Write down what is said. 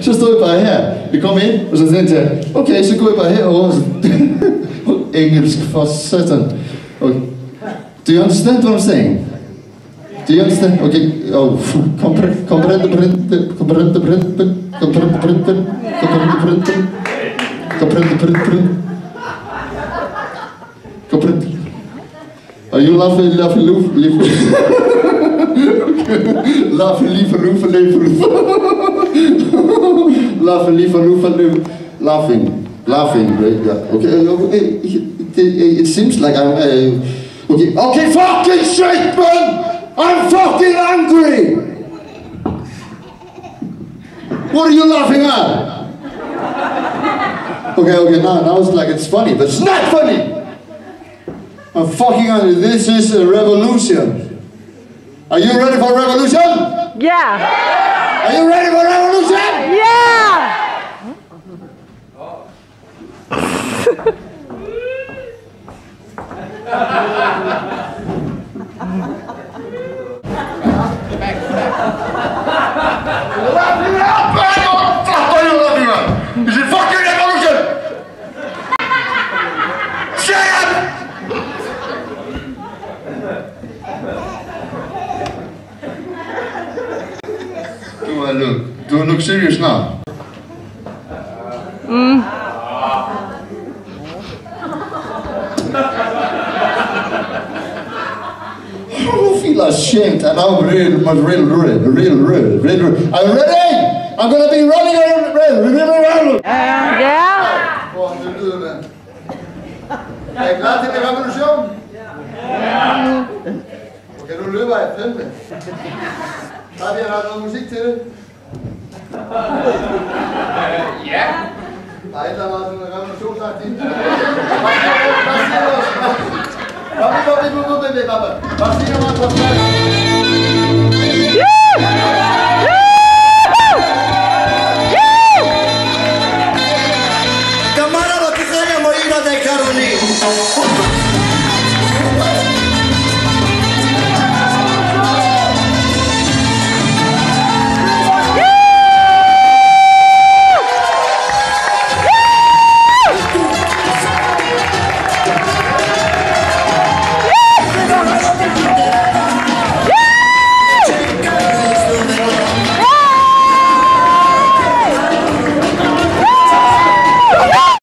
så stod jeg bare her. Jeg kom ind, og så tænkte jeg, okay, så går jeg bare herover. For. Do you understand what I'm saying? Do you understand? Okay. Oh, comprende, comprende, comprende, comprende, comprende, comprende, comprende, comprende, comprende, comprende. Are you laughing, laughing, laughing, laughing, leven, Laughing, liever, roefen, laughing, laughing, yeah. Okay, okay. It, it, it seems like I'm, uh, okay, okay, fucking shit, man! I'm fucking angry! What are you laughing at? Okay, okay, now, now it's like it's funny, but it's not funny! I'm fucking angry. This is a revolution. Are you ready for revolution? Yeah. Are you ready for I look? Do I look serious now? Mm. I don't feel ashamed and I'm real, real, real, real, real, real, real. Are you ready? I'm gonna be running around, real, real, real. Uh, yeah. What do you do then? Are you glad to be revolution? Yeah. Okay, don't do it. Har vi haft noget musik til det? Ja. Der er et eller andet sådan revolutionsagtigt. Hvad siger du? Hvad siger du? Hvad siger du? Hvad siger du? Hvad siger du?